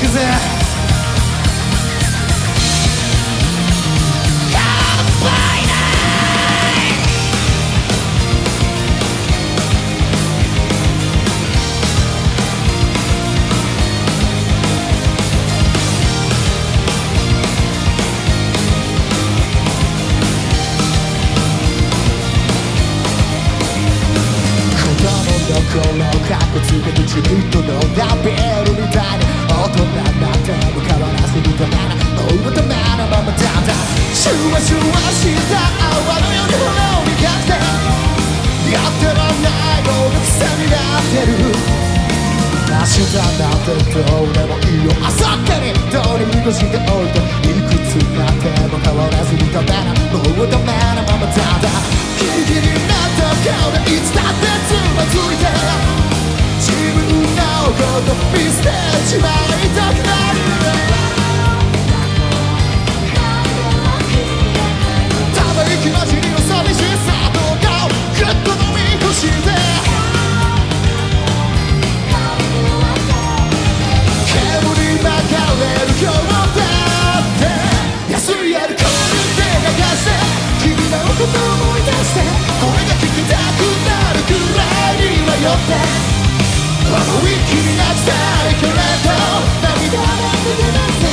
くぜ子供のカッコつけてちびっとのラ明日なんてどうでもいいよあさってに通り越しておいていくつになっても変わらずにダメなもうダメなままただんギリギリになった顔でいつだってつまずいて自分のこと見捨てちまう。よって。あの一気に泣きたいけれと。涙が出てます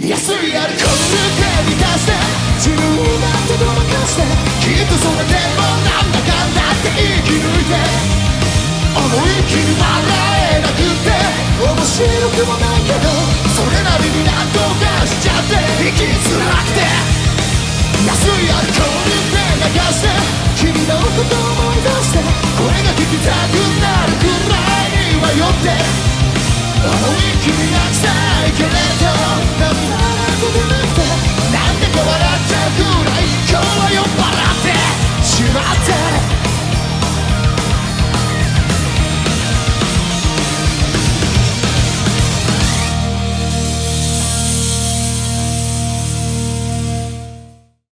安いアルコール手に出して自分なんてごまかしてきっとそれでもなんだかんだって生き抜いて思いっきり笑えなくて面白くもないけどそれなりになんとかしちゃって生きづらくて安いアルコールで流して君のこと思